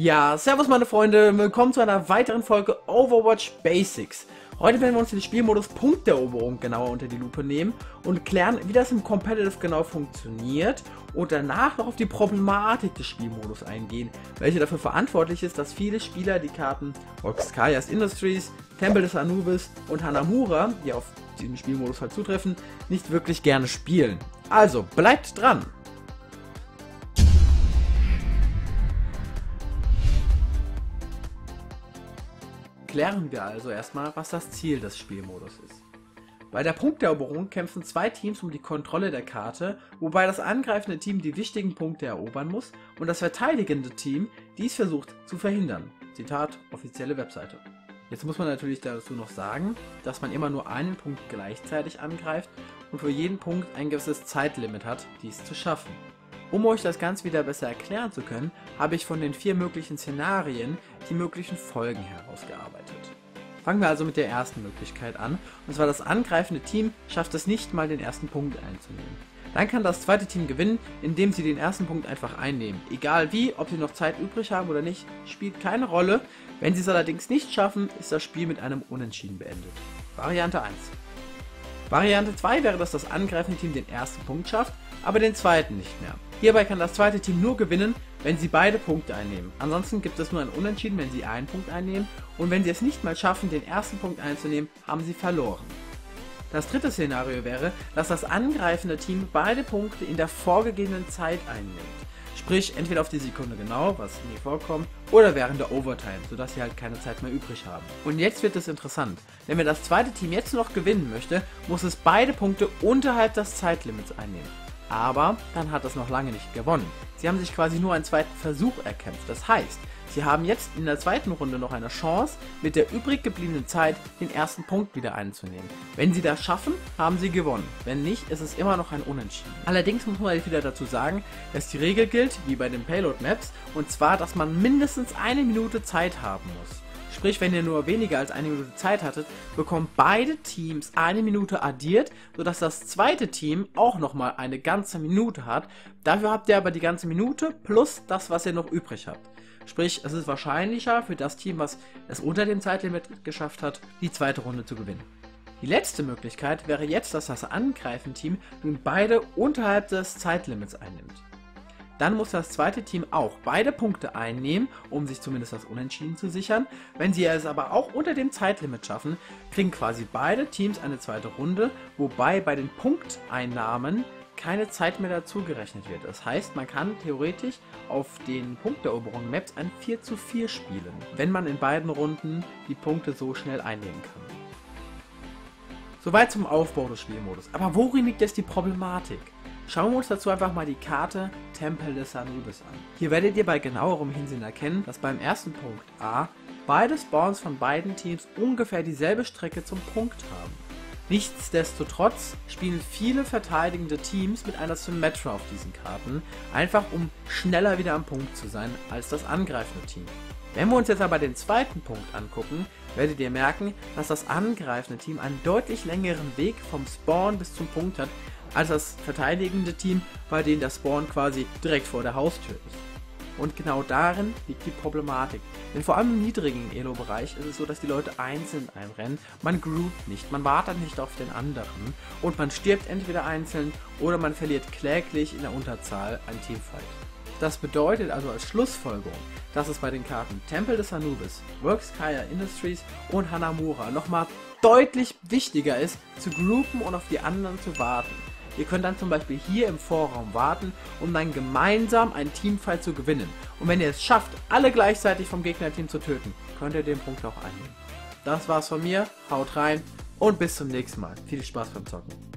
Ja, servus meine Freunde, willkommen zu einer weiteren Folge Overwatch Basics. Heute werden wir uns den Spielmodus Punkteroberung genauer unter die Lupe nehmen und klären, wie das im Competitive genau funktioniert und danach noch auf die Problematik des Spielmodus eingehen, welche dafür verantwortlich ist, dass viele Spieler die Karten Oxkayas Industries, Tempel des Anubis und Hanamura, die auf diesen Spielmodus halt zutreffen, nicht wirklich gerne spielen. Also, bleibt dran! Klären wir also erstmal, was das Ziel des Spielmodus ist. Bei der Punkteeroberung kämpfen zwei Teams um die Kontrolle der Karte, wobei das angreifende Team die wichtigen Punkte erobern muss und das verteidigende Team dies versucht zu verhindern. Zitat offizielle Webseite. Jetzt muss man natürlich dazu noch sagen, dass man immer nur einen Punkt gleichzeitig angreift und für jeden Punkt ein gewisses Zeitlimit hat, dies zu schaffen. Um euch das Ganze wieder besser erklären zu können, habe ich von den vier möglichen Szenarien die möglichen Folgen herausgearbeitet. Fangen wir also mit der ersten Möglichkeit an, und zwar das angreifende Team schafft es nicht mal den ersten Punkt einzunehmen. Dann kann das zweite Team gewinnen, indem sie den ersten Punkt einfach einnehmen. Egal wie, ob sie noch Zeit übrig haben oder nicht, spielt keine Rolle. Wenn sie es allerdings nicht schaffen, ist das Spiel mit einem Unentschieden beendet. Variante 1. Variante 2 wäre, dass das angreifende Team den ersten Punkt schafft, aber den zweiten nicht mehr. Hierbei kann das zweite Team nur gewinnen, wenn sie beide Punkte einnehmen. Ansonsten gibt es nur ein Unentschieden, wenn sie einen Punkt einnehmen und wenn sie es nicht mal schaffen, den ersten Punkt einzunehmen, haben sie verloren. Das dritte Szenario wäre, dass das angreifende Team beide Punkte in der vorgegebenen Zeit einnimmt. Sprich, entweder auf die Sekunde genau, was nie vorkommt, oder während der Overtime, sodass sie halt keine Zeit mehr übrig haben. Und jetzt wird es interessant, denn wenn das zweite Team jetzt noch gewinnen möchte, muss es beide Punkte unterhalb des Zeitlimits einnehmen. Aber dann hat es noch lange nicht gewonnen. Sie haben sich quasi nur einen zweiten Versuch erkämpft. Das heißt, sie haben jetzt in der zweiten Runde noch eine Chance, mit der übrig gebliebenen Zeit den ersten Punkt wieder einzunehmen. Wenn sie das schaffen, haben sie gewonnen. Wenn nicht, ist es immer noch ein Unentschieden. Allerdings muss man wieder dazu sagen, dass die Regel gilt, wie bei den Payload Maps, und zwar, dass man mindestens eine Minute Zeit haben muss. Sprich, wenn ihr nur weniger als eine Minute Zeit hattet, bekommen beide Teams eine Minute addiert, sodass das zweite Team auch nochmal eine ganze Minute hat. Dafür habt ihr aber die ganze Minute plus das, was ihr noch übrig habt. Sprich, es ist wahrscheinlicher für das Team, was es unter dem Zeitlimit geschafft hat, die zweite Runde zu gewinnen. Die letzte Möglichkeit wäre jetzt, dass das Angreifen-Team nun beide unterhalb des Zeitlimits einnimmt. Dann muss das zweite Team auch beide Punkte einnehmen, um sich zumindest das Unentschieden zu sichern. Wenn sie es aber auch unter dem Zeitlimit schaffen, kriegen quasi beide Teams eine zweite Runde, wobei bei den Punkteinnahmen keine Zeit mehr dazugerechnet wird. Das heißt, man kann theoretisch auf den Punkteeroberungen Maps ein 4 zu 4 spielen, wenn man in beiden Runden die Punkte so schnell einnehmen kann. Soweit zum Aufbau des Spielmodus. Aber worin liegt jetzt die Problematik? Schauen wir uns dazu einfach mal die Karte Tempel des Anubis an. Hier werdet ihr bei genauerem Hinsehen erkennen, dass beim ersten Punkt A beide Spawns von beiden Teams ungefähr dieselbe Strecke zum Punkt haben. Nichtsdestotrotz spielen viele verteidigende Teams mit einer Symmetra auf diesen Karten, einfach um schneller wieder am Punkt zu sein als das angreifende Team. Wenn wir uns jetzt aber den zweiten Punkt angucken, werdet ihr merken, dass das angreifende Team einen deutlich längeren Weg vom Spawn bis zum Punkt hat, als das verteidigende Team, bei dem der Spawn quasi direkt vor der Haustür ist. Und genau darin liegt die Problematik. Denn vor allem im niedrigen Elo-Bereich ist es so, dass die Leute einzeln einrennen. Man groupt nicht, man wartet nicht auf den anderen und man stirbt entweder einzeln oder man verliert kläglich in der Unterzahl ein Teamfight. Das bedeutet also als Schlussfolgerung, dass es bei den Karten Tempel des Anubis, Works Kaya Industries und Hanamura nochmal deutlich wichtiger ist, zu groupen und auf die anderen zu warten. Ihr könnt dann zum Beispiel hier im Vorraum warten, um dann gemeinsam einen Teamfight zu gewinnen. Und wenn ihr es schafft, alle gleichzeitig vom Gegnerteam zu töten, könnt ihr den Punkt auch einnehmen. Das war's von mir, haut rein und bis zum nächsten Mal. Viel Spaß beim Zocken.